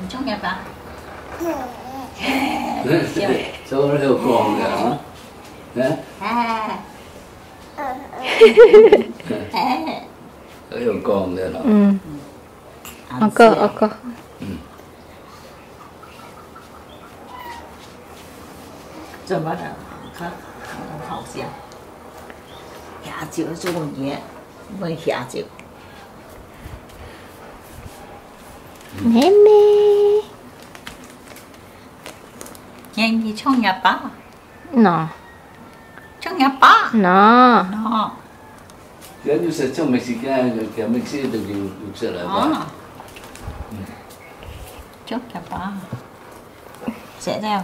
Trời Mình cho nghe bà Sao nó theo con kìa hả? Hả? À Nó theo con kìa nó. 응. 아까 아까. Rồi bắt đầu Khá Không học gì Hạ chịu cho một nhé Mới hạ chịu 네네. Nhanh đi cho nhà bà 너. Cho nhà bà 너. Nó Cái như sẽ trong Mexican, cái Mexican được dùng được sẽ là Đó ba. Cho nhà bà Sẽ theo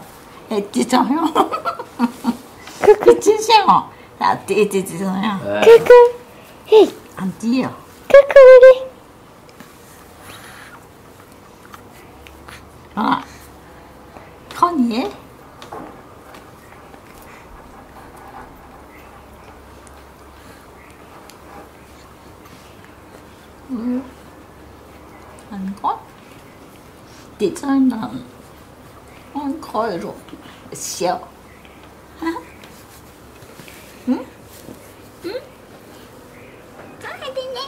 Ê, chị cho không? Cái chính xác hả? Đã tì tì tì rồi nha À, 크크. 헤이. Ăn chi à? 크크 우 嗯，很高，第三呢，很高一种，小，啊，嗯，嗯，再一点点。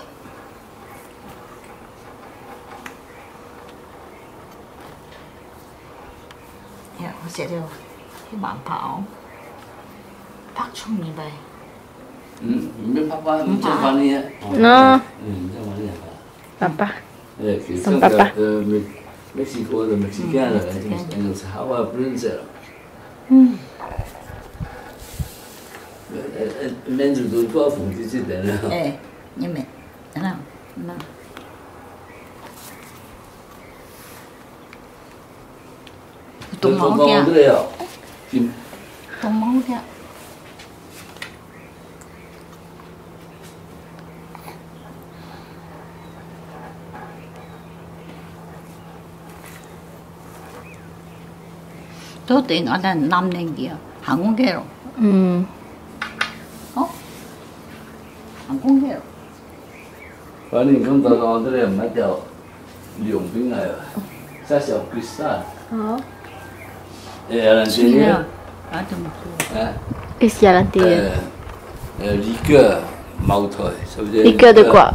呀，我写掉，去慢跑，拍出面呗。嗯，你别拍翻，你再翻呢？喏。嗯。爸爸。哎，爸爸呃墨西哥的墨西哥的，那个是哈瓦布伦泽了。嗯。呃呃，民族都多丰富些的了。哎，你们，那那。都忙的呀。 또 땡, 아나 남는기야. 항공계로. 음. 어? 항공계로. Và nên không tao lo thế này mà theo liều bên này sa sẹo cristal 어. eh là gì nhá 치면 나도 먹고. à 이시아란티. euh liqueur màu thôi ça veut dire Liqueur de quoi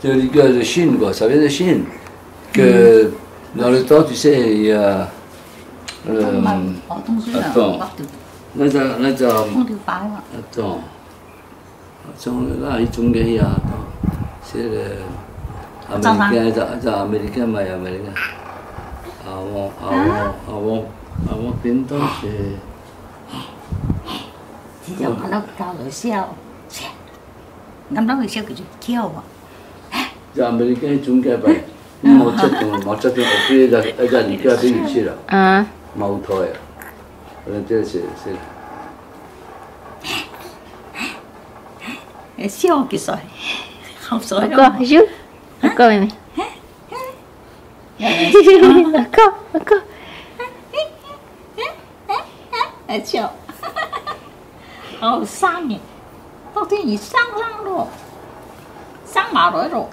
c'est le liqueur de Chine quoi ça vient de Chine que dans le temps tu sais il y a 음, 정말 보통 수준은 어떤- 막 나자 나자 통들 빠이와 또 정우가 이 중계야 또 실에 아메리카 자, 자 아메리카 마이 아메리카 아워 아워 아워 아워 빈도 시 진짜 말라붙다 으쌰오 남자 으쌰 그지 귀여워 자, 아메리카 중계 봐. 뭐 어쨌든 어쨌든 어떻게 자 자니까 되기 싫어. À, 矛头呀，嗯，这是是。笑几岁？好岁。我哥，叔，我哥妹妹。我哥，我哥。哎，笑。好伤人，到底你伤伤了，伤马来了。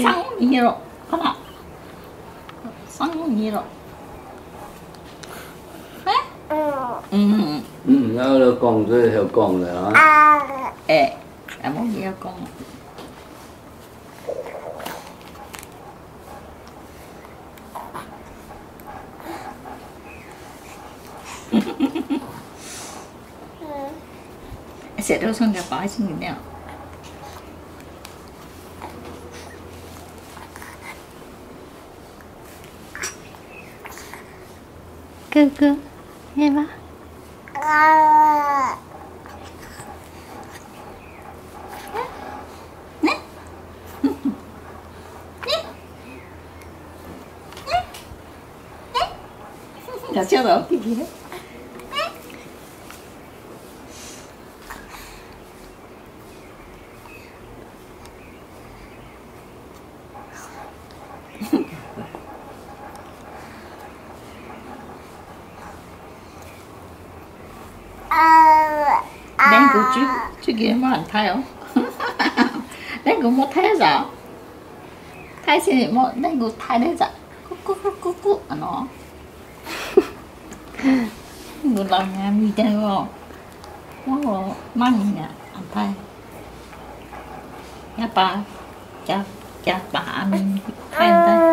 伤你了。Rồi. Con ạ. Sang gì rồi. Ừ. ừ nó là con rồi theo con rồi đó Ê, em muốn gì con? sẽ đâu xong gặp bái xin くんくんえば。ねねねねね Đến của à. chú Chú kia mà hẳn thay không? Đến của một thế giờ Thay xin thì một Đến của thay đấy giờ Cú cú cú cú cú. À nó. Người làm nhà mi chơi không Quá rồi Mang nhà hẳn thay. Nhà bà Cha Cha bà Mình thay à. thay.